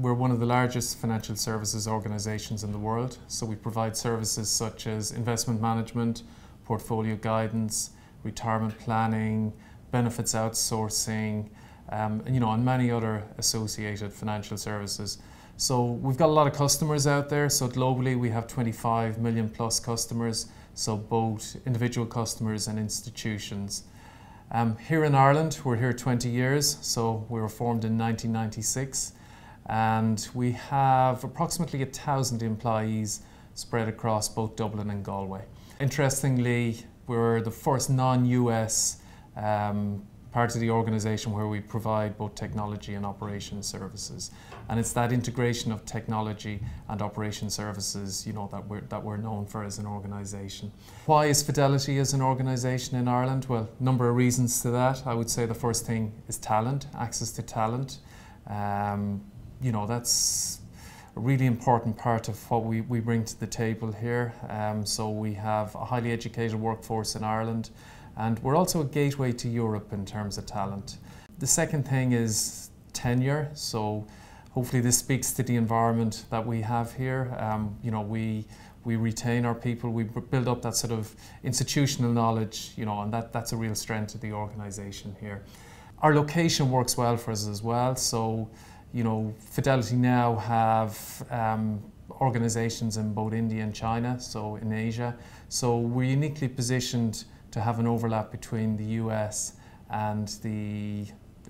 we're one of the largest financial services organizations in the world. So we provide services such as investment management, portfolio guidance, retirement planning, benefits outsourcing, um, and, you know, and many other associated financial services. So we've got a lot of customers out there. So globally, we have 25 million plus customers. So both individual customers and institutions. Um, here in Ireland, we're here 20 years. So we were formed in 1996, and we have approximately a thousand employees spread across both Dublin and Galway. Interestingly, we're the first non-US um, part of the organisation where we provide both technology and operation services. And it's that integration of technology and operation services, you know, that we're, that we're known for as an organisation. Why is Fidelity as an organisation in Ireland? Well, a number of reasons to that. I would say the first thing is talent, access to talent. Um, you know, that's a really important part of what we, we bring to the table here. Um, so we have a highly educated workforce in Ireland. And we're also a gateway to Europe in terms of talent. The second thing is tenure. So hopefully this speaks to the environment that we have here. Um, you know, we we retain our people, we build up that sort of institutional knowledge, you know, and that, that's a real strength of the organisation here. Our location works well for us as well. So, you know, Fidelity now have um, organisations in both India and China, so in Asia. So we're uniquely positioned to have an overlap between the US and the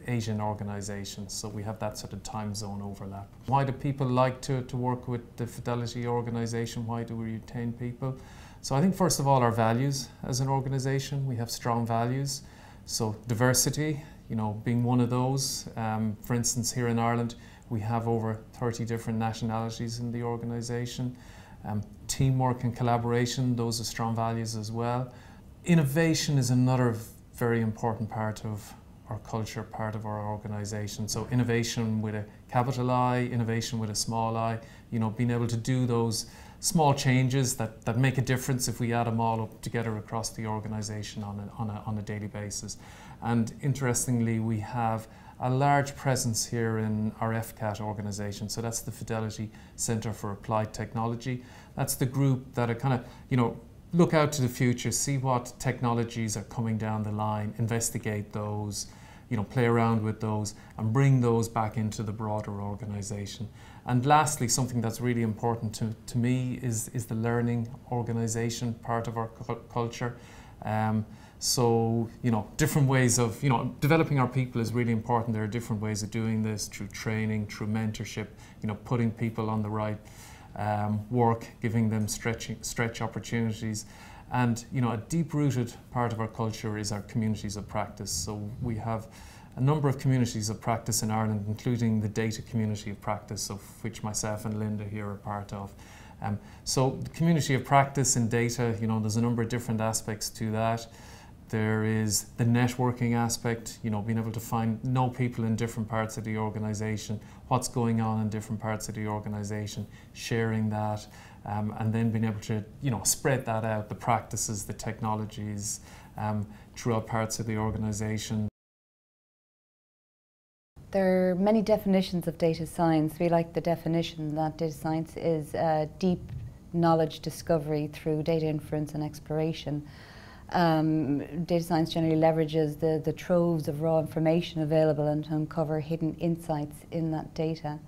Asian organizations. So we have that sort of time zone overlap. Why do people like to, to work with the Fidelity organization? Why do we retain people? So I think first of all our values as an organization, we have strong values. So diversity, you know, being one of those. Um, for instance, here in Ireland, we have over 30 different nationalities in the organization. Um, teamwork and collaboration, those are strong values as well. Innovation is another very important part of our culture, part of our organisation. So innovation with a capital I, innovation with a small i, you know, being able to do those small changes that, that make a difference if we add them all up together across the organisation on a, on, a, on a daily basis. And interestingly, we have a large presence here in our FCAT organisation. So that's the Fidelity Centre for Applied Technology. That's the group that are kind of, you know, look out to the future, see what technologies are coming down the line, investigate those, you know, play around with those and bring those back into the broader organization. And lastly, something that's really important to, to me is, is the learning organization part of our cu culture. Um, so, you know, different ways of, you know, developing our people is really important. There are different ways of doing this through training, through mentorship, you know, putting people on the right um, work, giving them stretching, stretch opportunities. And you know, a deep-rooted part of our culture is our communities of practice. So we have a number of communities of practice in Ireland, including the data community of practice, of which myself and Linda here are part of. Um, so the community of practice in data, you know, there's a number of different aspects to that. There is the networking aspect, you know, being able to find, know people in different parts of the organization, what's going on in different parts of the organization, sharing that, um, and then being able to, you know, spread that out, the practices, the technologies, um, throughout parts of the organization. There are many definitions of data science. We like the definition that data science is uh, deep knowledge discovery through data inference and exploration. Um, data science generally leverages the, the troves of raw information available and to uncover hidden insights in that data.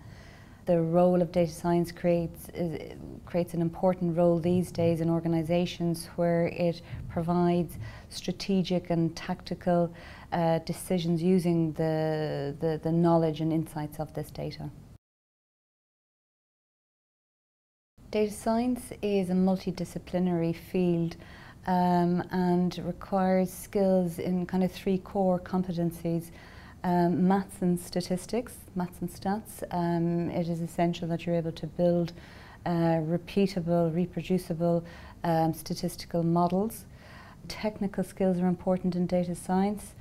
The role of data science creates, is, creates an important role these days in organisations where it provides strategic and tactical uh, decisions using the, the, the knowledge and insights of this data. Data science is a multidisciplinary field um, and requires skills in kind of three core competencies. Um, maths and statistics, maths and stats. Um, it is essential that you're able to build uh, repeatable, reproducible um, statistical models. Technical skills are important in data science.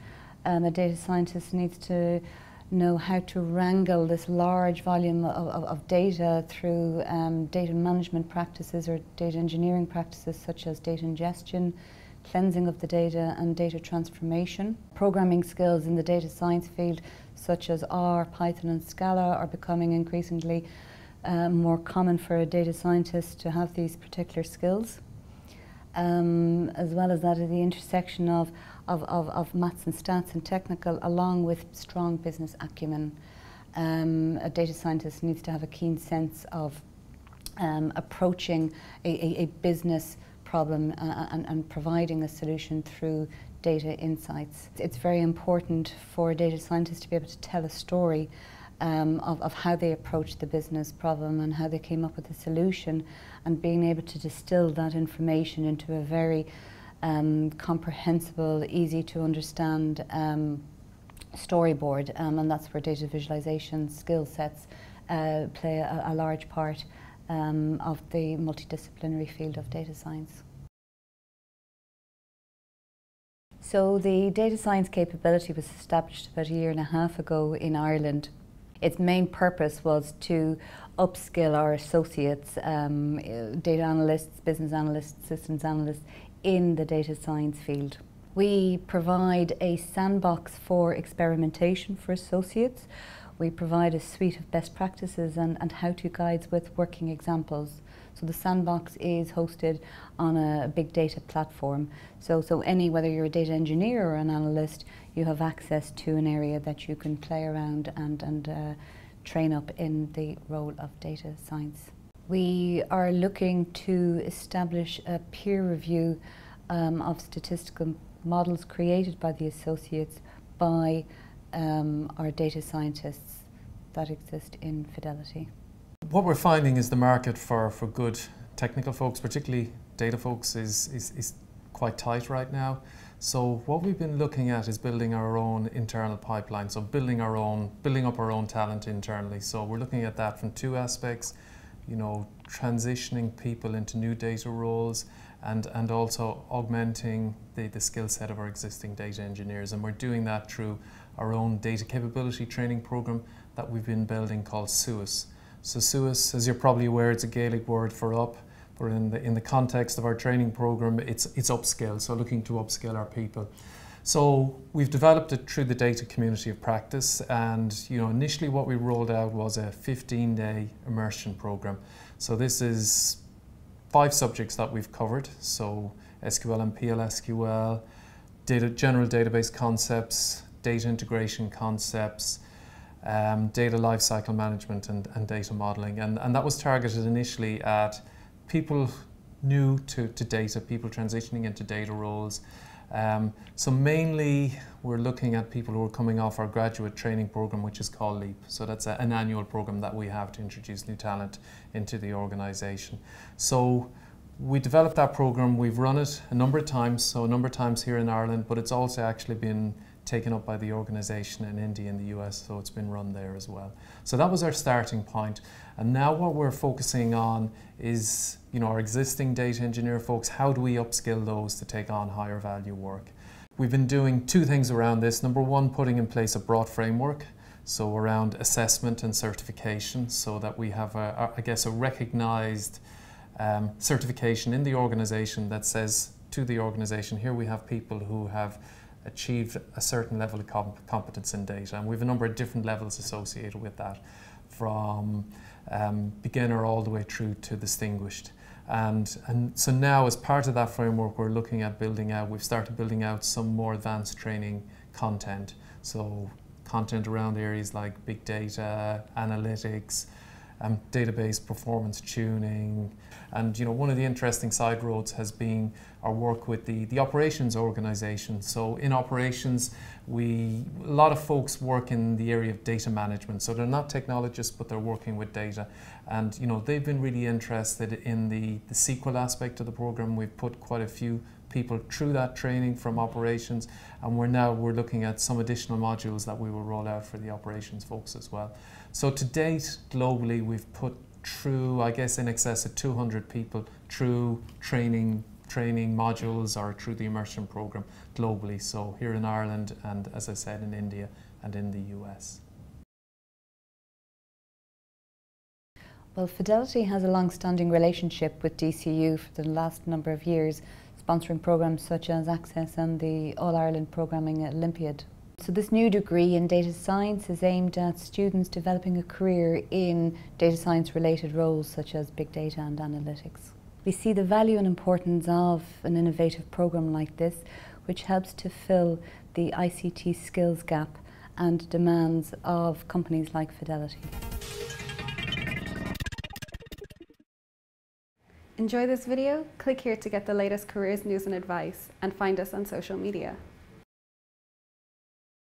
Um, a data scientist needs to know how to wrangle this large volume of, of, of data through um, data management practices or data engineering practices such as data ingestion, cleansing of the data and data transformation. Programming skills in the data science field such as R, Python and Scala are becoming increasingly uh, more common for a data scientist to have these particular skills. Um, as well as that at the intersection of, of, of, of maths and stats and technical along with strong business acumen. Um, a data scientist needs to have a keen sense of um, approaching a, a, a, business problem uh, and, and providing a solution through data insights. It's very important for a data scientist to be able to tell a story um, of, of how they approached the business problem and how they came up with a solution and being able to distill that information into a very um, comprehensible, easy to understand um, storyboard um, and that's where data visualization skill sets uh, play a, a, large part um, of the multidisciplinary field of data science. So the data science capability was established about a year and a half ago in Ireland. Its main purpose was to upskill our associates, um, data analysts, business analysts, systems analysts in the data science field. We provide a sandbox for experimentation for associates. We provide a suite of best practices and, and how-to guides with working examples. So the sandbox is hosted on a big data platform. So, so any, whether you're a data engineer or an analyst, you have access to an area that you can play around and, and uh, train up in the role of data science. We are looking to establish a peer review um, of statistical models created by the associates by um, our data scientists that exist in Fidelity. What we're finding is the market for, for good technical folks, particularly data folks, is, is, is quite tight right now. So what we've been looking at is building our own internal pipeline, so building our own, building up our own talent internally. So we're looking at that from two aspects, you know, transitioning people into new data roles and, and also augmenting the, the skill set of our existing data engineers. And we're doing that through our own data capability training program that we've been building called SUAS. So SUAS, as you're probably aware, it's a Gaelic word for up, but in the, in the context of our training program, it's, it's upskill, so looking to upscale our people. So we've developed it through the data community of practice and you know initially what we rolled out was a 15 day immersion program. So this is five subjects that we've covered. So SQL and PLSQL, data, general database concepts, data integration concepts, um, data lifecycle management and, and data modeling. And, and that was targeted initially at people new to, to data, people transitioning into data roles. Um, so mainly we're looking at people who are coming off our graduate training program, which is called LEAP. So that's a, an annual program that we have to introduce new talent into the organization. So we developed that program, we've run it a number of times, so a number of times here in Ireland, but it's also actually been taken up by the organisation in India and the US, so it's been run there as well. So that was our starting point. And now what we're focusing on is, you know, our existing data engineer folks, how do we upskill those to take on higher value work? We've been doing two things around this. Number one, putting in place a broad framework, so around assessment and certification, so that we have, a, I guess, a recognized um, certification in the organisation that says to the organisation, here we have people who have achieved a certain level of comp competence in data. And we have a number of different levels associated with that, from um, beginner all the way through to distinguished. And, and so now, as part of that framework, we're looking at building out, we've started building out some more advanced training content. So, content around areas like big data, analytics, um, database performance tuning. And you know, one of the interesting side roads has been our work with the, the operations organization. So in operations, we a lot of folks work in the area of data management. So they're not technologists, but they're working with data. And you know, they've been really interested in the, the SQL aspect of the program. We've put quite a few people through that training from operations and we're now we're looking at some additional modules that we will roll out for the operations folks as well. So to date globally we've put through I guess in excess of 200 people through training training modules or through the immersion program globally so here in Ireland and as I said in India and in the US. Well, Fidelity has a long-standing relationship with DCU for the last number of years. Sponsoring programs such as Access and the All Ireland Programming Olympiad. So this new degree in data science is aimed at students developing a career in data science related roles such as big data and analytics. We see the value and importance of an innovative program like this which helps to fill the ICT skills gap and demands of companies like Fidelity. Enjoy this video? Click here to get the latest careers news and advice and find us on social media.